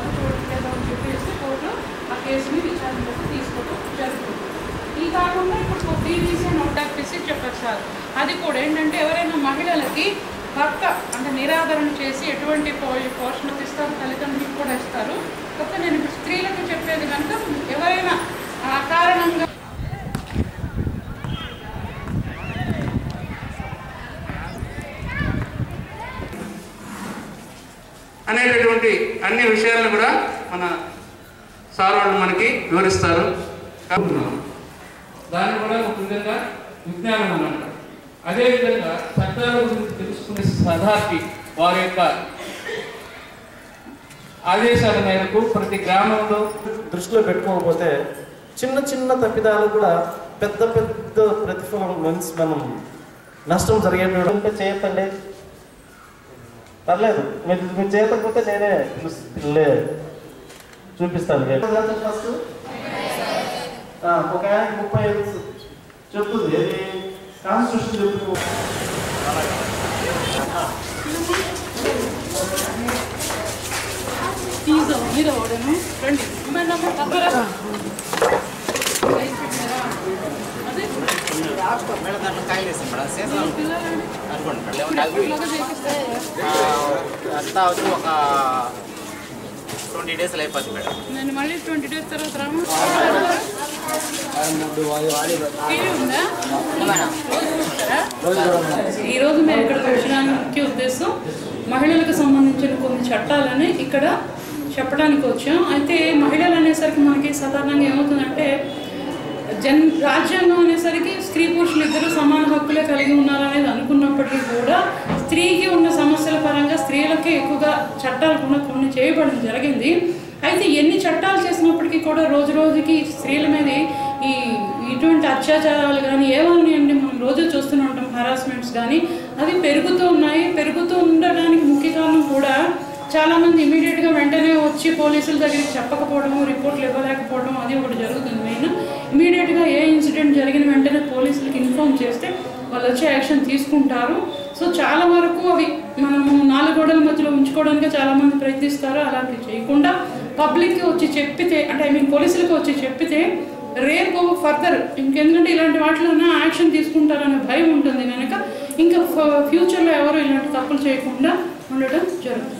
నాకు చూడదు లేదు అని చెప్పేసి కోర్టు ఆ కేసుని విచారణలోకి తీసుకోవడం జరుగుతుంది. ఈ కాకుండా ఇప్పుడు డీవీసీ నోట్ ఆఫీసీ చెప్పారు సార్ అది కూడా ఏంటంటే ఎవరైనా మహిళలకి భర్త అంటే నిరాదరణ చేసి ఎటువంటి పోషణకు ఇస్తారు తల్లిదండ్రులకు కూడా ఇస్తారు. కొత్త నేను స్త్రీలకు చెప్పేది కనుక ఎవరైనా అనేటటువంటి అన్ని విషయాలను కూడా మన సార్ వాళ్ళు మనకి వివరిస్తారు. దాన్ని కూడా ఒక విధంగా విజ్ఞానం అన్నమాట. అదేవిధంగా చట్టాల గురించి తెలుసుకునే సదార్థి వారి యొక్క ఆదేశాల మేరకు ప్రతి గ్రామంలో దృష్టిలో పెట్టుకోకపోతే చిన్న చిన్న తప్పిదాలు కూడా పెద్ద పెద్ద ప్రతిఫలం మనం నష్టం జరిగేటప్పుడు చేయొద్దండి పర్లేదు మీరు మీరు చేయకపోతే నేనే చూస్- లే చూపిస్తాను ఫస్ట్ ఒక ఆయనకి ముప్పై ఐదు చెప్తుంది ఏది కాన్స్టిట్యూషన్ చెప్తుంది తీసా మీద ఓడను రండి మేడం దగ్గర అదే మేడం దాంట్లో కాయలు మేడం సీజన్ అనుకోండి మేడం అంతా వచ్చి ఒక ట్వంటీ డేస్లో అయిపోతుంది మేడం నేను మళ్ళీ ట్వంటీ డేస్ తర్వాత రాము ఈ రోజు మేము ఇక్కడ వచ్చడానికి ముఖ్య ఉద్దేశం మహిళలకు సంబంధించిన కొన్ని చట్టాలని ఇక్కడ చెప్పడానికి వచ్చాం. అయితే మహిళలు అనేసరికి మనకి సాధారణంగా ఏమవుతుందంటే జన్ రాజ్యాంగం అనేసరికి స్త్రీ పురుషులు ఇద్దరు సమాన హక్కులే కలిగి ఉన్నారనేది అనుకున్నప్పటికీ కూడా స్త్రీకి ఉన్న సమస్యల పరంగా స్త్రీలకే ఎక్కువగా చట్టాలు కూడా కొన్ని చేయబడడం జరిగింది. అయితే ఎన్ని చట్టాలు చేసినప్పటికీ కూడా రోజు రోజుకి స్త్రీల మీద ఈ ఇటువంటి అత్యాచారాలు కానీ ఏమన్నాయండి మనం రోజు చూస్తూనే ఉంటాం హరాస్మెంట్స్ కానీ అవి పెరుగుతూ ఉన్నాయి. పెరుగుతూ ఉండడానికి ముఖ్య కారణం కూడా చాలామంది ఇమీడియట్గా వెంటనే వచ్చి పోలీసుల దగ్గరికి చెప్పకపోవడము రిపోర్ట్లు ఇవ్వలేకపోవడం అది ఒకటి జరుగుతుంది. మెయిన్ ఇమీడియట్గా ఏ ఇన్సిడెంట్ జరిగిన వెంటనే పోలీసులకి ఇన్ఫార్మ్ చేస్తే వాళ్ళు వచ్చి యాక్షన్ తీసుకుంటారు. సో చాలా వరకు అవి మనము నాలుగు గోడల మధ్యలో ఉంచుకోవడానికి చాలామంది ప్రయత్నిస్తారు. అలాంటివి చేయకుండా పబ్లిక్కి వచ్చి చెప్పితే అంటే ఐ మీన్ పోలీసులకు వచ్చి చెప్పితే రేపు ఫర్దర్ ఇంకెందుకంటే ఇలాంటి వాటిలోనే యాక్షన్ తీసుకుంటారనే భయం ఉంటుంది కనుక ఇంకా ఫ్యూచర్లో ఎవరు ఇలాంటి తప్పులు చేయకుండా ఉండడం జరుగుతుంది.